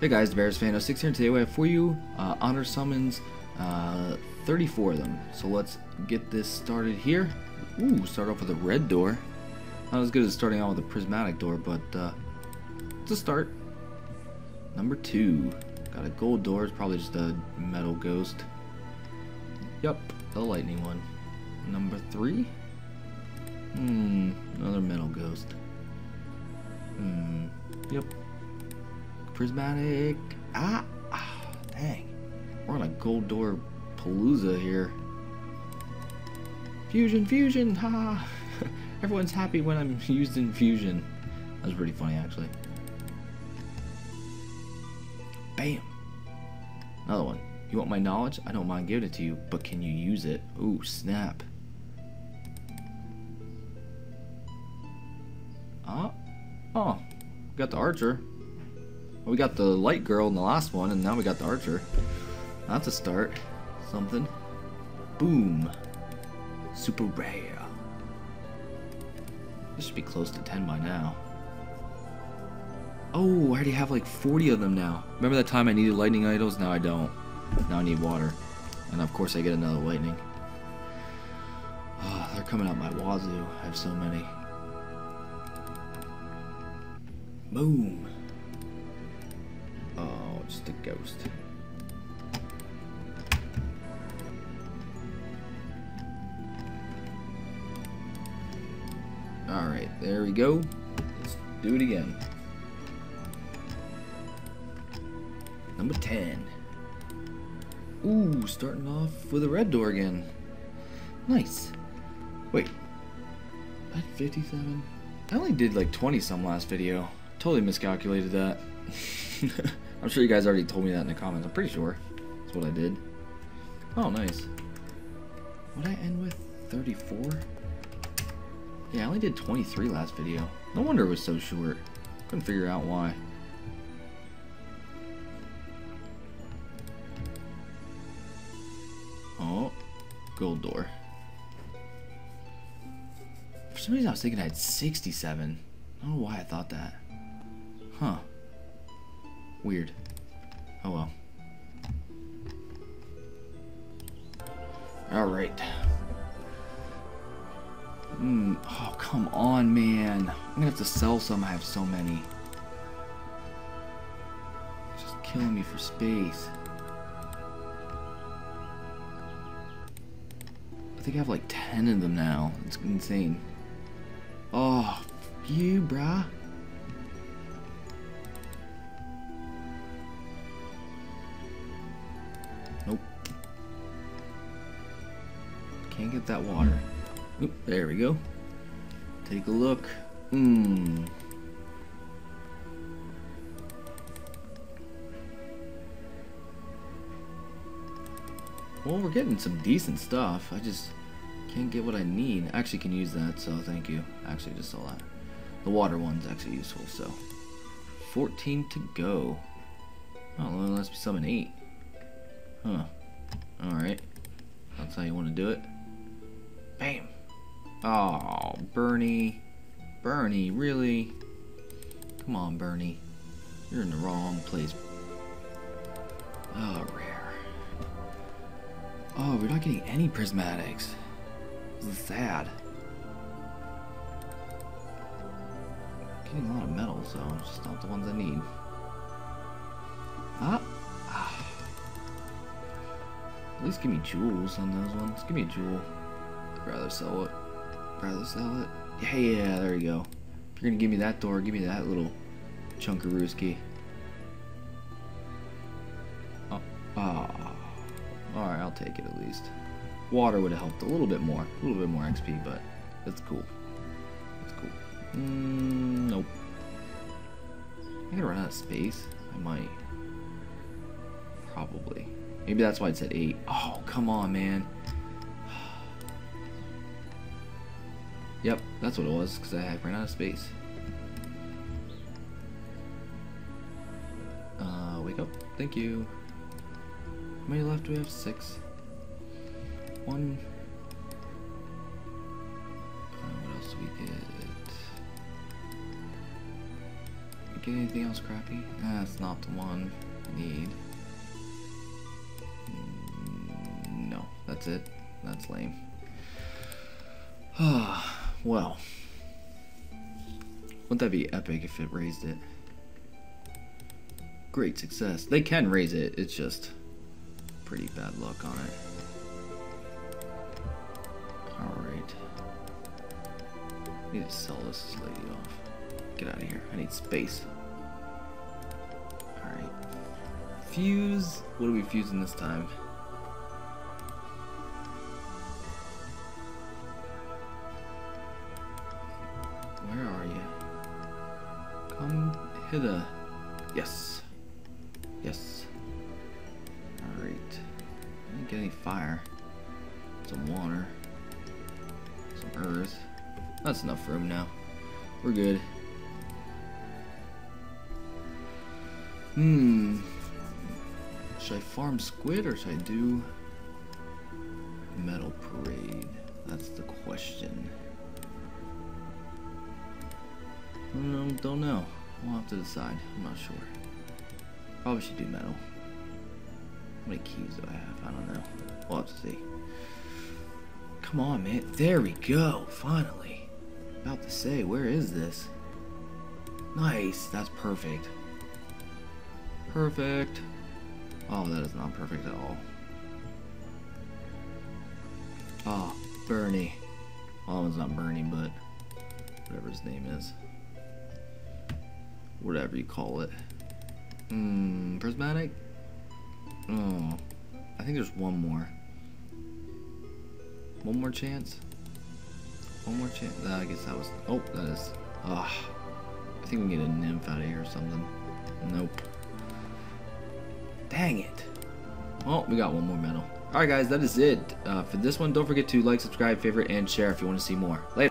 Hey guys, the Bears fan 06 here, and today we have for you uh, honor summons, uh, 34 of them. So let's get this started here. Ooh, start off with a red door. Not as good as starting out with a prismatic door, but uh, it's a start. Number two, got a gold door. It's probably just a metal ghost. Yep, the lightning one. Number three. Hmm, another metal ghost. Hmm, yep, prismatic. Ah, ah, dang. We're on a gold door palooza here. Fusion, fusion, ha! Everyone's happy when I'm used in fusion. That was pretty funny, actually. Bam! Another one. You want my knowledge? I don't mind giving it to you, but can you use it? Ooh, snap. Ah. Oh. Got the archer. We got the light girl in the last one, and now we got the archer. That's a start. Something. Boom. Super rare. This should be close to 10 by now. Oh, I already have like 40 of them now. Remember that time I needed lightning idols? Now I don't. Now I need water. And of course I get another lightning. Oh, they're coming out my wazoo. I have so many. Boom. Just a ghost. Alright, there we go. Let's do it again. Number 10. Ooh, starting off with a red door again. Nice. Wait. Had 57? I only did like 20 some last video. Totally miscalculated that. I'm sure you guys already told me that in the comments. I'm pretty sure that's what I did. Oh, nice. What I end with? 34? Yeah, I only did 23 last video. No wonder it was so short. Couldn't figure out why. Oh, gold door. For some reason I was thinking I had 67. I don't know why I thought that. Huh. Weird. Oh well. Alright. Hmm. Oh, come on, man. I'm gonna have to sell some. I have so many. Just killing me for space. I think I have like 10 of them now. It's insane. Oh, you, brah. Can't get that water. Oop, there we go. Take a look. Mmm. Well, we're getting some decent stuff. I just can't get what I need. Actually can use that, so thank you. Actually, just saw that. The water one's actually useful, so. 14 to go. Oh, well, let's be summon 8. Huh. Alright. That's how you want to do it. Bam. Oh, Bernie. Bernie, really? Come on, Bernie. You're in the wrong place. Oh, rare. Oh, we're not getting any prismatics. This is sad. Getting a lot of metal, so just not the ones I need. Ah. ah. At least give me jewels on those ones. Give me a jewel. Rather sell it. Rather sell it. Yeah, yeah, there you go. If you're gonna give me that door, give me that little chunk chunkarooski. Oh, oh. Alright, I'll take it at least. Water would have helped a little bit more. A little bit more XP, but that's cool. That's cool. Mm, nope. I'm gonna run out of space. I might. Probably. Maybe that's why it said 8. Oh, come on, man. Yep, that's what it was, because I ran out of space. Uh, wake up. Thank you. How many left do we have? Six. One. Uh, what else do we get? get anything else crappy? That's not the one I need. Mm, no, that's it. That's lame. well. Wouldn't that be epic if it raised it? Great success. They can raise it, it's just pretty bad luck on it. Alright. Need to sell this lady off. Get out of here. I need space. Alright. Fuse. What are we fusing this time? Hither. Yes. Yes. Alright. I didn't get any fire. Some water. Some earth. That's enough room now. We're good. Hmm. Should I farm squid or should I do metal parade? That's the question. Um, don't know. We'll have to decide. I'm not sure. Probably should do metal. How many keys do I have? I don't know. We'll have to see. Come on, man. There we go. Finally. About to say, where is this? Nice. That's perfect. Perfect. Oh, that is not perfect at all. Oh, Bernie. Well, it's not Bernie, but whatever his name is. Whatever you call it. Hmm, prismatic? Oh, I think there's one more. One more chance? One more chance? I guess that was. Oh, that is. Ah. I think we can get a nymph out of here or something. Nope. Dang it. Well, we got one more medal. Alright, guys, that is it uh, for this one. Don't forget to like, subscribe, favorite, and share if you want to see more. Later.